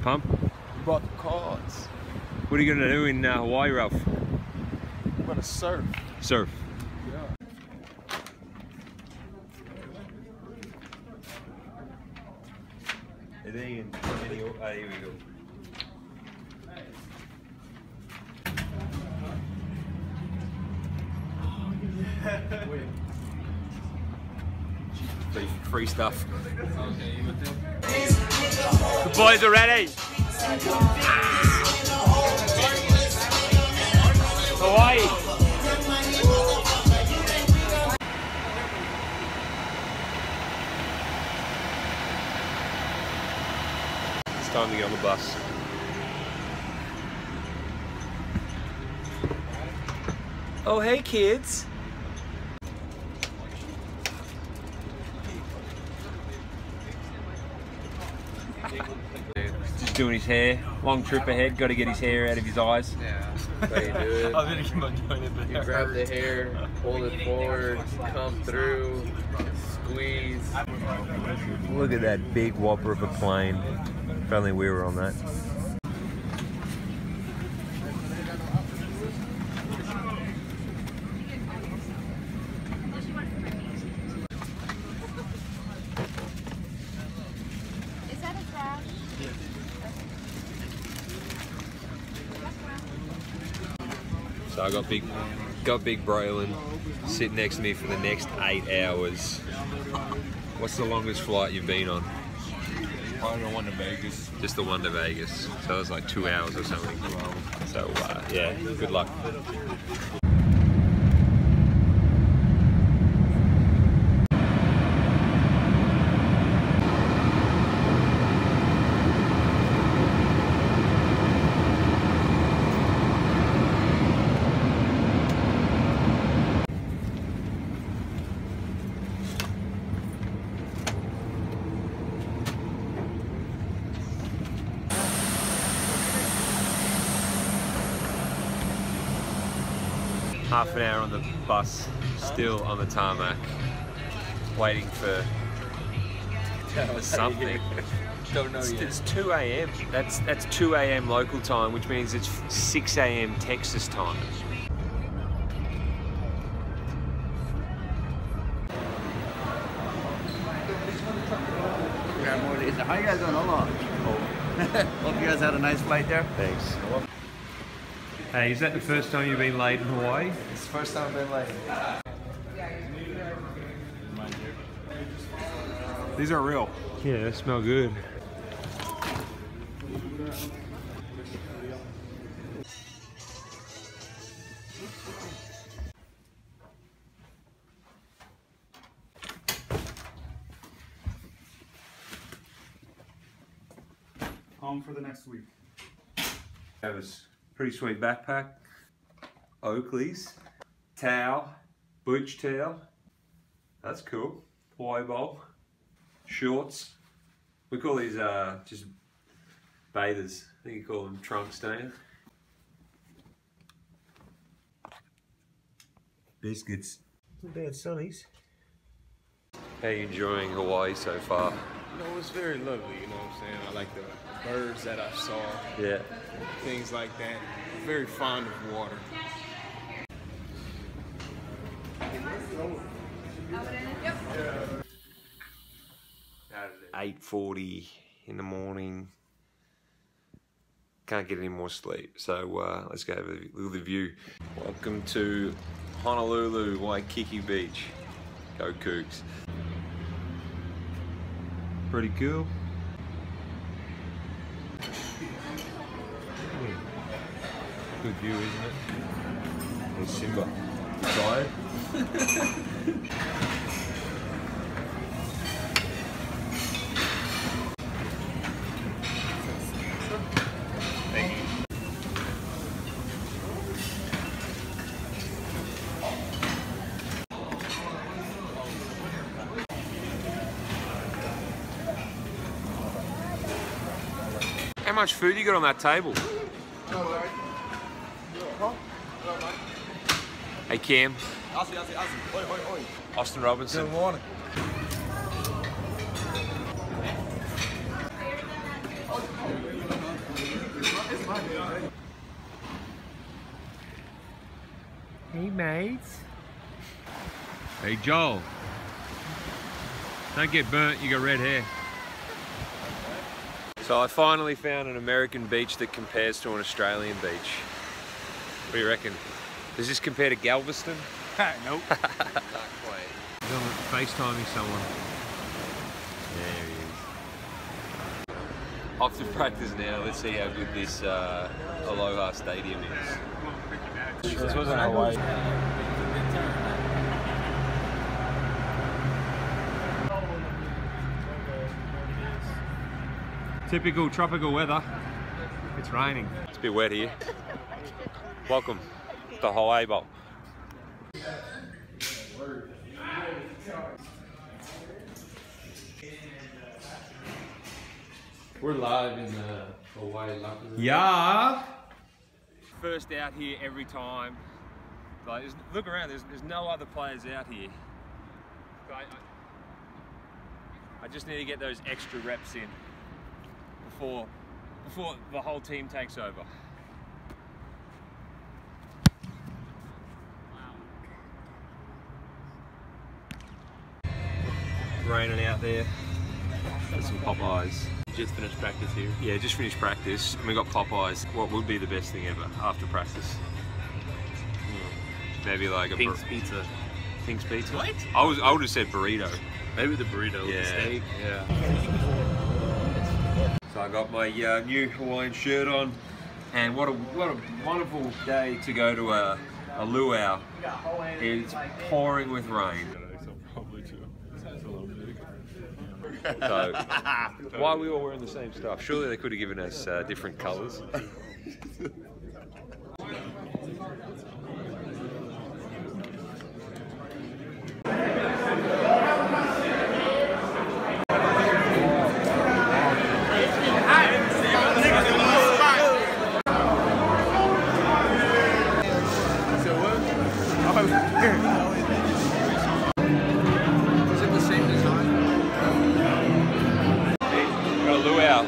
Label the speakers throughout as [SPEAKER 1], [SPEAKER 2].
[SPEAKER 1] pump?
[SPEAKER 2] We bought the cards.
[SPEAKER 1] What are you gonna do in uh, Hawaii, Ralph?
[SPEAKER 2] I'm gonna surf.
[SPEAKER 1] Surf.
[SPEAKER 2] Yeah.
[SPEAKER 1] And then, oh, here we go. Free, free stuff. The boys are ready. Hawaii. It's time to get on the bus. Oh, hey, kids. Just doing his hair. Long trip ahead. Got to get his hair out of his eyes.
[SPEAKER 3] Yeah. That's how you do it.
[SPEAKER 2] I'm gonna keep on doing it, but
[SPEAKER 3] You grab the hair, pull it forward, come through, squeeze.
[SPEAKER 1] Look at that big whopper of a plane. If only we were on that. So I got big, got big Braylon sitting next to me for the next eight hours. What's the longest flight you've been on?
[SPEAKER 2] Probably the one to Vegas.
[SPEAKER 1] Just the one to Vegas. So it was like two hours or something. So uh, yeah, good luck. Half an hour on the bus, still on the tarmac, waiting for for something.
[SPEAKER 2] Don't know
[SPEAKER 1] It's,
[SPEAKER 2] yet.
[SPEAKER 1] it's 2 a.m. That's that's 2 a.m. local time, which means it's 6 a.m. Texas time.
[SPEAKER 4] How you guys doing? Hold on. Hope you guys had a nice flight there.
[SPEAKER 1] Thanks. Hey, is that the first time you've been late in Hawaii?
[SPEAKER 2] It's the first time I've been late. These are real.
[SPEAKER 1] Yeah, they smell good.
[SPEAKER 5] Home for the next week.
[SPEAKER 1] That was pretty sweet backpack. Oakley's, towel, butch towel. That's cool. Hawaii bowl, shorts. We call these uh, just bathers. I think you call them trunks, don't you? Biscuits. Not bad sunnies. How are you enjoying Hawaii so far?
[SPEAKER 2] You know, it was very lovely, you know what I'm saying? I like the birds that I saw,
[SPEAKER 1] Yeah.
[SPEAKER 2] things like that. Very fond of water.
[SPEAKER 1] Eight forty in the morning. Can't get any more sleep. So uh, let's go have a look at the view. Welcome to Honolulu, Waikiki Beach. Go Cougs. Pretty cool. Good view, isn't it? There's Simba. Tired? much food you got on that table? Hey Cam. Austin Robinson.
[SPEAKER 2] Good morning. Hey mates. Hey Joel. Don't get burnt, you got red hair.
[SPEAKER 1] So I finally found an American beach that compares to an Australian beach. What do you reckon? Does this compare to Galveston?
[SPEAKER 2] nope.
[SPEAKER 3] Not quite.
[SPEAKER 2] He's on FaceTiming someone.
[SPEAKER 1] There he is. Off to practice now. Let's see how good this uh, Aloha Stadium is.
[SPEAKER 2] This wasn't Hawaii. Typical tropical weather. It's raining.
[SPEAKER 1] It's a bit wet here. Welcome to Hawaii Bowl.
[SPEAKER 3] We're live in the Hawaii locker.
[SPEAKER 2] Yeah.
[SPEAKER 1] First out here every time. Like, look around. There's, there's no other players out here. I, I, I just need to get those extra reps in before before the whole team takes over. Raining out there. Got some Popeyes.
[SPEAKER 3] Just finished practice here.
[SPEAKER 1] Yeah, just finished practice and we got Popeyes. What would be the best thing ever after practice? Hmm. Maybe like a bur-
[SPEAKER 3] Pink's Pizza.
[SPEAKER 1] Pink's Pizza.
[SPEAKER 3] What?
[SPEAKER 1] I was I would have said burrito.
[SPEAKER 3] Maybe the burrito with the steak. Yeah.
[SPEAKER 1] So I got my uh, new Hawaiian shirt on, and what a what a wonderful day to go to a, a luau. It's pouring with rain. So why are we all wearing the same stuff? Surely they could have given us uh, different colours.
[SPEAKER 3] Is it the same design?
[SPEAKER 1] Got a luau.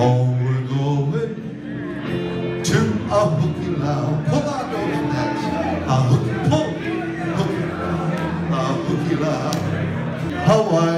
[SPEAKER 6] Oh, we're going to a hooky loud. Pull out those nets. A hooky pull. A hooky. Hawaii. Hawaii.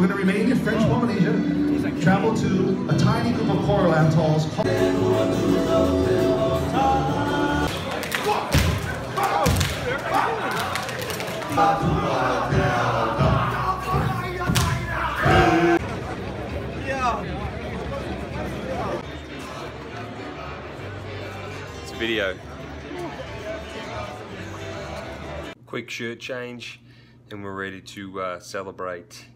[SPEAKER 6] We're going to remain in French Polynesia. Travel to a tiny group of coral atolls called.
[SPEAKER 1] It's video. Quick shirt change, and we're ready to uh, celebrate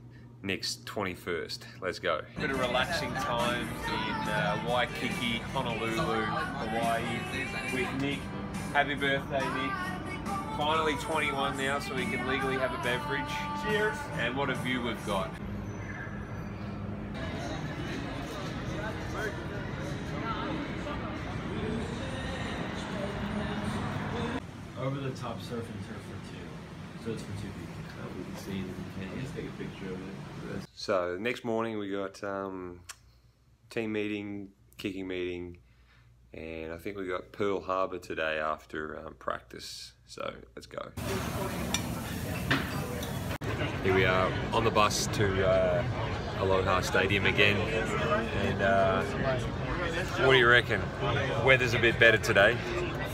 [SPEAKER 1] next 21st. Let's go. Bit of relaxing time in uh, Waikiki, Honolulu, Hawaii with Nick. Happy birthday, Nick. Finally 21 now, so we can legally have a beverage. Cheers. And what a view we've got.
[SPEAKER 7] Over the top surf and turf for two. So it's for two people.
[SPEAKER 3] We can see the can just take a picture of it.
[SPEAKER 1] So next morning we got um, team meeting, kicking meeting, and I think we got Pearl Harbor today after um, practice. So let's go. Here we are on the bus to uh, Aloha Stadium again, and uh, what do you reckon? Weather's a bit better today.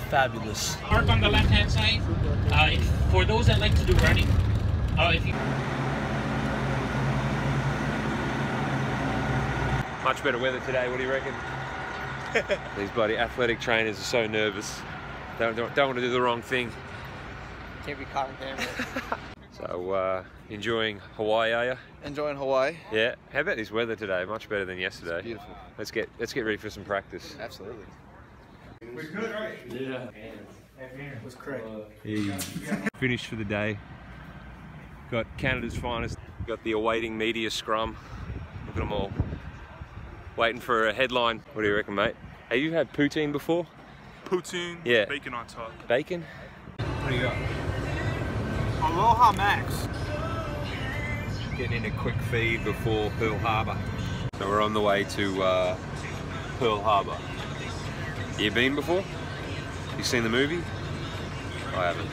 [SPEAKER 7] Fabulous.
[SPEAKER 8] park on the left hand side. Uh, if, for those that like to do running, uh, if you
[SPEAKER 1] Much better weather today. What do you reckon? These bloody athletic trainers are so nervous. Don't, don't, don't want to do the wrong thing.
[SPEAKER 9] Can't be caught on camera.
[SPEAKER 1] So, uh, enjoying Hawaii, are you?
[SPEAKER 9] Enjoying Hawaii?
[SPEAKER 1] Yeah. How about this weather today? Much better than yesterday.
[SPEAKER 9] beautiful.
[SPEAKER 1] Let's get let's get ready for some practice.
[SPEAKER 9] Absolutely. We're good, right?
[SPEAKER 7] Yeah.
[SPEAKER 1] Finished for the day. Got Canada's finest. Got the awaiting media scrum. Look at them all. Waiting for a headline. What do you reckon, mate? Have you had poutine before?
[SPEAKER 5] Poutine,
[SPEAKER 1] Yeah.
[SPEAKER 5] bacon on top.
[SPEAKER 1] Bacon? What do you got?
[SPEAKER 5] Aloha Max.
[SPEAKER 1] Getting in a quick feed before Pearl Harbor. So we're on the way to uh, Pearl Harbor. You been before? You seen the movie? I haven't.